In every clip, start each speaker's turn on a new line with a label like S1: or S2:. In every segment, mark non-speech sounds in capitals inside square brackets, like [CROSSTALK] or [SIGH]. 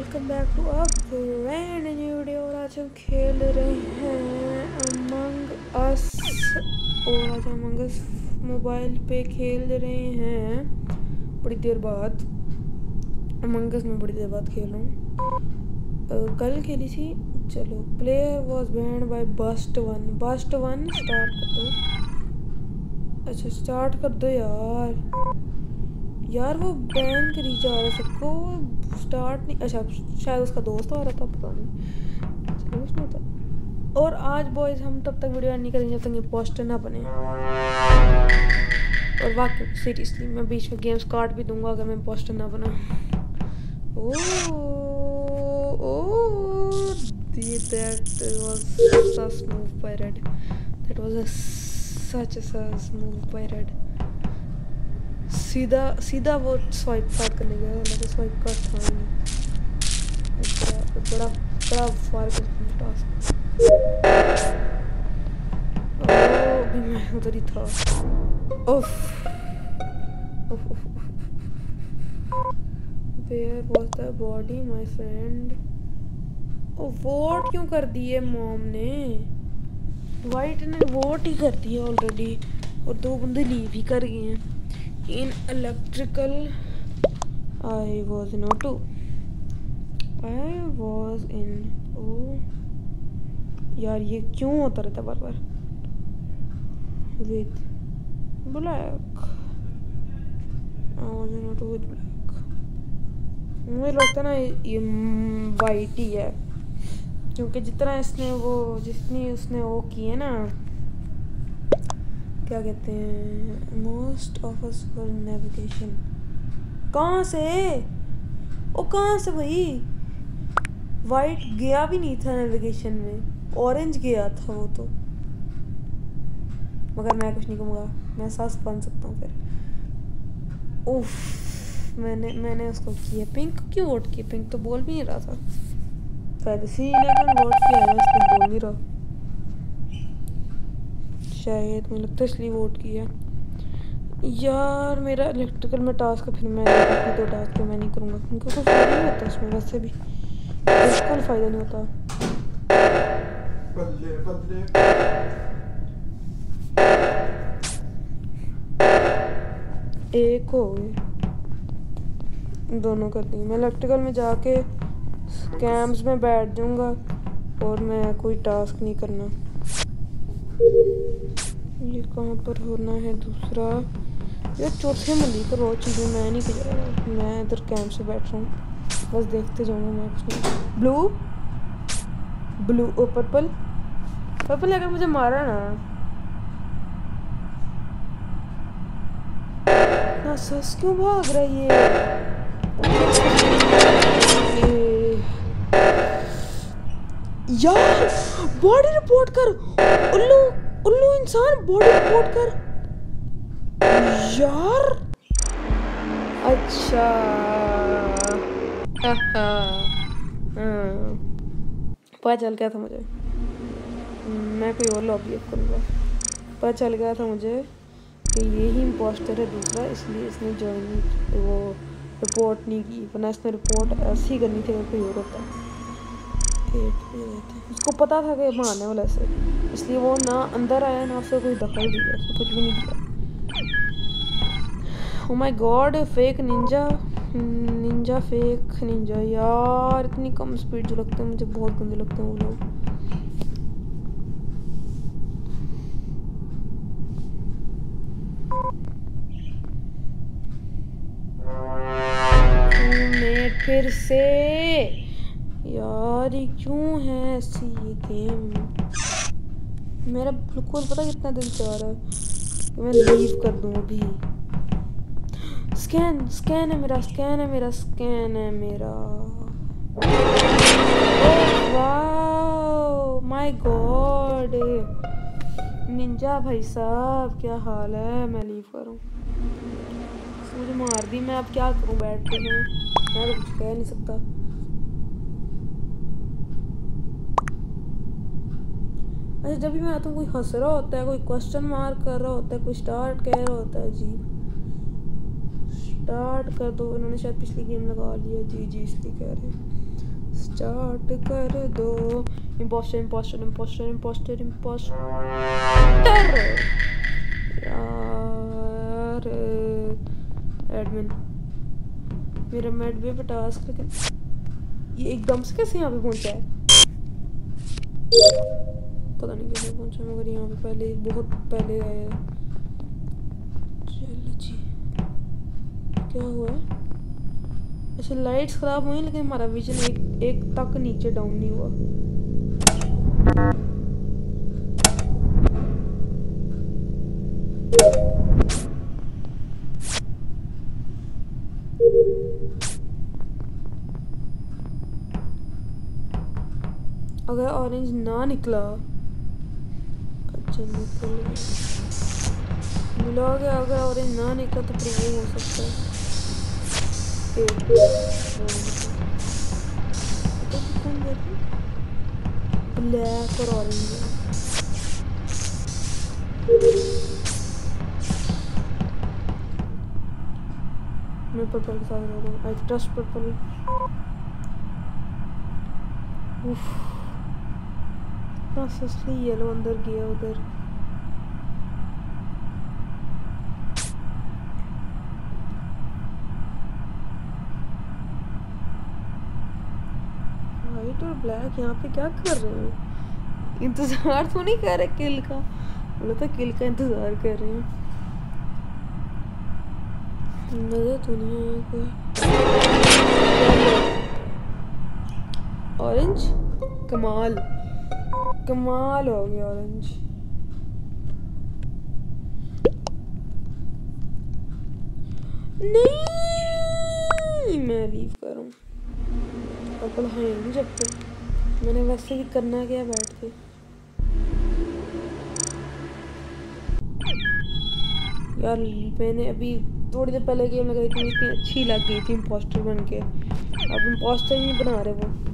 S1: Welcome back to a brand new video और आज हम खेल रहे हैं अमंग अस और आज अमंग अस मोबाइल पे खेल रहे हैं। बड़ी देर बाद। अमंग अस में बड़ी देर बाद खेल। रहा हूँ कल खेली थी। चलो player was banned by best one best one start कर दो। अच्छा स्टार्ट कर दो यार। यार वो बैन करी जा रहा सबको। स्टार्ट नहीं अच्छा शायद उसका दोस्त आ रहा था पता नहीं। कुछ नहीं था और आज बॉयज़ हम तब तक वीडियो नहीं करेंगे जब तक ये पोस्टर ना बने। और वाकई सीरियसली मैं बीच में गेम्स काट भी दूँगा अगर मैं पोस्टर ना बना। Oh O that was so smooth by red that was a, such a smooth by red सीधा सीधा वो स्वाइप कार्ड करने गया मेरे स्वाइप कार्ड था ही बड़ा बड़ा बड़ा फार टास्क उधर ही था। उफ। Where was the body, my friend? Oh vote क्यों कर दिए मॉम ने? वाइट ने वोट ही कर दिया ऑलरेडी और दो बंदे लीव ही कर गए हैं। In electrical I was in O2 I was in O यार ये क्यों होता रहता बार बार with black I was in O2 with black मुझे लगता ना ये वाइट ही है क्योंकि जितना इसने वो जितनी उसने वो की है ना क्या कहते हैं? Most of us for navigation कहाँ से? ओ, कहाँ से भाई? वाइट गया भी नहीं था नेविगेशन में. ऑरेंज गया था वो तो. मगर मैं कुछ नहीं कहूँगा. मैं सास बन सकता हूँ फिर. उफ मैंने मैंने उसको किया पिंक क्यों वोट किया? पिंक तो बोल भी नहीं रहा था. पहले सी ने वोट किया उसको बोल नहीं रहा. शायद मुझे लगता है इसलिए वोट किया यार मेरा इलेक्ट्रिकल में टास्क फिर मैं दो टास्क तो मैं नहीं करूँगा क्योंकि कोई फ़ायदा नहीं होता उसमें वैसे भी। बिल्कुल फ़ायदा नहीं होता। बल्ले बल्ले एक हो गए। दोनों कर दी मैं इलेक्ट्रिकल में जाके कैम्प्स में बैठ जाऊँगा और मैं कोई टास्क नहीं करना। ये कहाँ पर होना है दूसरा? ये चौथे मंदिर पर बहुत चीज़ें मैं नहीं कर मैं इधर कैंप से बैठ रहा हूँ। बस देखते जाऊँगा मैं कुछ blue blue oh purple purple अगर मुझे मारा ना। ना सस क्यों भाग रहा है ये। यार! बॉडी रिपोर्ट कर। उल्लू उल्लू इंसान बॉडी रिपोर्ट कर। यार। अच्छा। पता चल गया था मुझे। मैं कोई और लॉबी अप करूँगा। पता चल गया था मुझे कि यही इम्पोस्टर है दूसरा, इसलिए इसने ज्वाइन वो रिपोर्ट नहीं की। वरना इसने रिपोर्ट ऐसी करनी थी अगर कोई और होता। उसको पता था कि मारने वाला से इसलिए वो ना अंदर आया, ना उससे कोई दखल दिया उसको कुछ भी नहीं दिया ओ my god fake ninja ninja fake ninja यार, इतनी कम स्पीड जो लगते हैं, मुझे बहुत गंदे लगते हैं वो लोग। फिर से यार ये क्यों है ऐसी ये गेम मेरा बिल्कुल पता कितना दिल चाह रहा है मैं लीव कर दूँ अभी स्कैन स्कैन है मेरा स्कैन है मेरा स्कैन है मेरा माय गॉड निंजा भाई साहब क्या हाल है मैं लीव करूँ मुझे मार दी मैं अब क्या करूँ बैठ के मैं मैं तो कुछ कह नहीं सकता अच्छा जब भी मैं आता हूँ, कोई हंस रहा होता है, कोई क्वेश्चन मार्क कर रहा होता है, कोई स्टार्ट कह रहा होता है, जी। स्टार्ट कर दो, इन्होंने शायद पिछली गेम लगा लिया जी जी, इसलिए कह रहे स्टार्ट कर दो। Imposter imposter imposter imposter imposter यार एडमिन मेरा मेड भी टास्क ये एकदम से कैसे यहाँ पे पहुँचा है? पता नहीं कैसे पहुँचा, मगर यहाँ पे पहले बहुत पहले आया चलो जी। क्या हुआ? ऐसे लाइट्स खराब हुई, लेकिन हमारा विजन एक एक तक नीचे डाउन नहीं हुआ। अगर ऑरेंज ना निकला निकल मिला गया अगर ऑरेंज ना निकला तो फिर हो सकता है। ब्लैक और ऑरेंज। मैं पर्पल के साथ रह रहा हूँ। आई ट्रस्ट पर्पल उफ। इतना सस्ती येलो अंदर गया उधर। वाइट और ब्लैक यहाँ पे क्या कर रहे हो? इंतज़ार तो नहीं कर रहे किल का? बोला था किल का इंतज़ार कर रहे हैं। नज़र तो नहीं आया कोई। ऑरेंज कमाल। कमाल हो गया ऑरेंज नहीं मैं लीव करूँ पर्पल है नहीं जब तक मैंने वैसे भी करना क्या बैठ के यार मैंने अभी थोड़ी देर पहले गेम लगाई थी इतनी अच्छी लग गई थी इम्पोस्टर बन के अब इम्पोस्टर ही नहीं बना रहे वो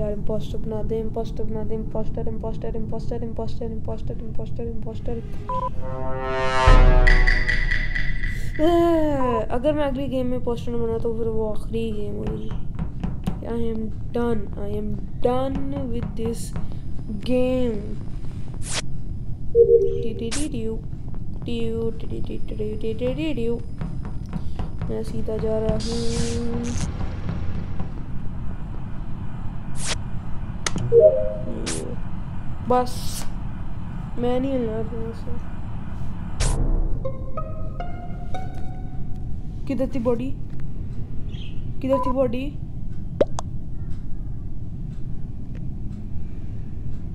S1: यार इम्पोस्टर बना दे इम्पोस्टर बना दे imposter imposter imposter imposter imposter imposter imposter अगर मैं अगली गेम में पोस्टर बना तो फिर वो आखिरी गेम होगी I am done I am done with this game मैं सीधा जा रहा हूँ बस। मैं नहीं हिलना यहाँ से। किधर थी बॉडी किधर थी बॉडी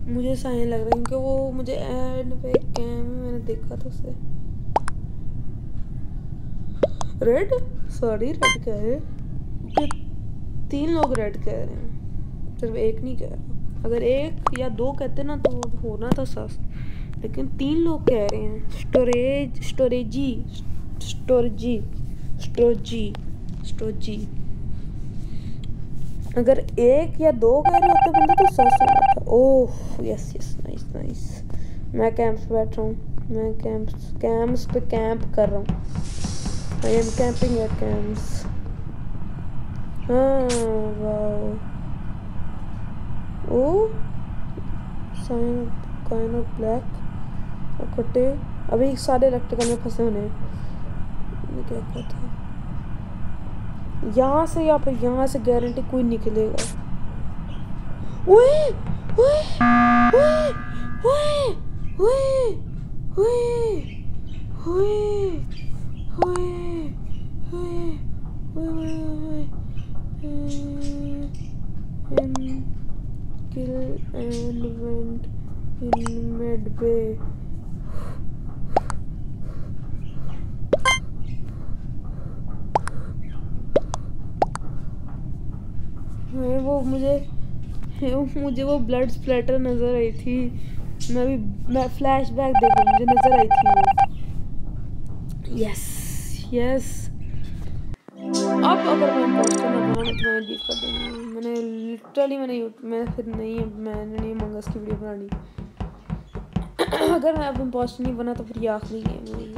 S1: मुझे साइन लग रहा है, क्योंकि वो मुझे एंड पे कैम मैंने देखा था उसे। रेड सॉरी रेड कह रहे तीन लोग रेड कह रहे हैं। सिर्फ़ एक नहीं कह रहा। अगर एक या दो कहते ना तो होना था सस। लेकिन तीन लोग कह रहे हैं, स्टोरेज, स्टोरेजी स्टोरेजी स्टोरेजी स्टोरेजी। अगर एक या दो कह रहे होते बंदा तो सस होना था। Oh yes yes nice nice मैं कैंप्स पे बैठ रहा हूँ। मैं कैंप्स कैंप्स पे कैंप कर रहा हूँ। I am camping at cams हाँ wow oh, cyan kind of black इकट्ठे अभी सारे इलेक्ट्रिकल में फंसे होने क्या था यहाँ से या फिर यहाँ से गारंटी कोई निकलेगा? ओए ओए ओए ओए ओए ओए ओए ओए ओए kill and went in midway है वो मुझे मुझे वो ब्लड स्प्लेटर नज़र आई थी। मैं भी मैं फ्लैश बैक देखूँ मुझे नज़र आई थी वो। यस यस अब अगर मैं पोस्टर ना बनाऊँ तो कर दूँगी। मैंने लिटरली मैंने मैं फिर नहीं, मैंने नहीं मंगस की वीडियो बनानी। अगर मैं अब पोस्टर नहीं बना तो फिर ये आखिरी गेम होगी।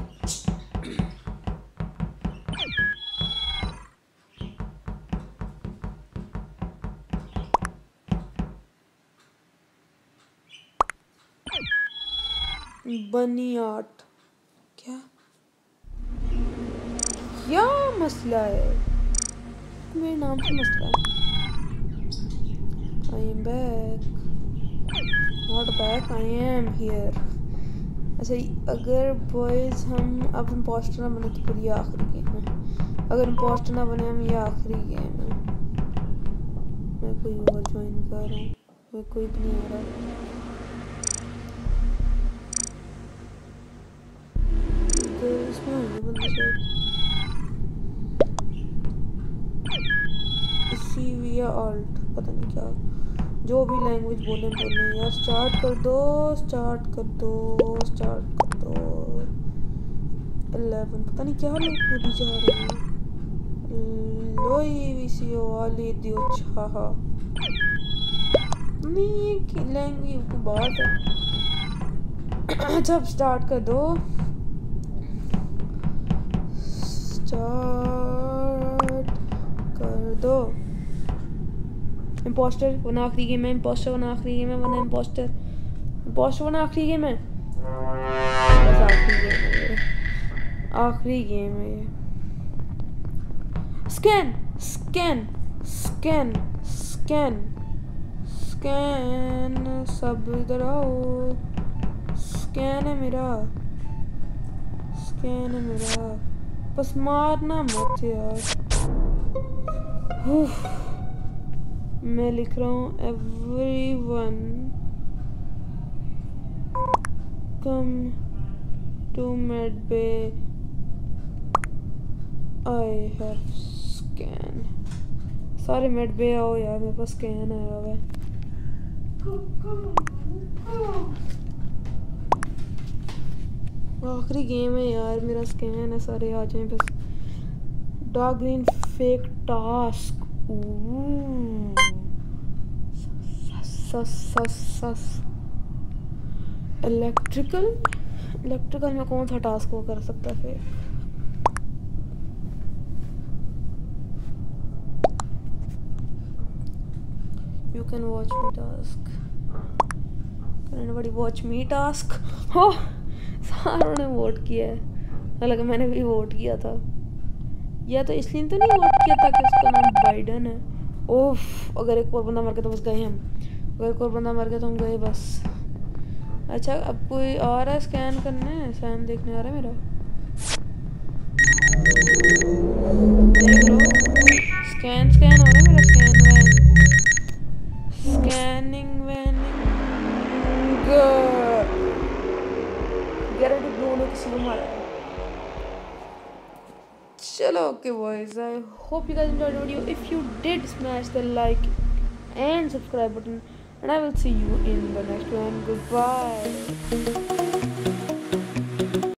S1: बनी आर्ट क्या? क्या मसला है? मेरे नाम से मसला है। I am back not back I am here अच्छा अगर बॉयज़ हम अब इम्पोस्टर ना बने तो फिर ये आखिरी गेम है। अगर इम्पोस्टर ना बने, हम ये आखिरी गेम है। मैं कोई और ज्वाइन कर रहा हूँ। कोई कोई भी नहीं आ रहा। तो इसमें होंगे बंदे शायद सी वी ऑल्ट पता नहीं क्या। जो भी लैंग्वेज बोले बोले। यार स्टार्ट कर दो स्टार्ट कर दो स्टार्ट कर दो। एलेवन पता नहीं क्या लोग बोली जा रहे हैं। लोई विसियो वाली दियो छाहा। नहीं कि लैंग्वेज बात है जब स्टार्ट कर दो। [COUGHS] स्टार्ट कर दो। इम्पोस्टर वन आखिरी गेम है, इम्पोस्टर वन आखिरी गेम है वन इम्पोस्टर इम्पोस्टर वन आखिरी गेम है। आखिरी गेम है ये। Scan scan scan scan scan सब इधर आओ। स्कैन है मेरा। स्कैन है मेरा। बस मारना मत यार मैं लिख रहा हूँ everyone come to med bay I have scan सारे मेड बे आओ यार, मेरे पास स्कैन आया हुआ है। आखिरी गेम है यार, मेरा स्कैन है सारे आ जाए बस। Dark green fake task electrical electrical में कौन सा टास्क वो कर सकता है फिर? You can watch me task can anybody watch me task हो सारों ने वोट किया है। हालाँकि मैंने भी वोट किया था। या तो इसलिए तो नहीं वोट किया था कि उसका नाम बाइडन है। ओफ अगर एक और बंदा मर गया तो बस गए हम। अगर एक और बंदा मर गया तो हम गए बस। अच्छा अब कोई आ रहा है स्कैन करने? सैम देखने आ रहा है मेरा? देख लो। Boys i hope you guys enjoyed the video. If you did smash the like and subscribe button. And i will see you in the next one. Goodbye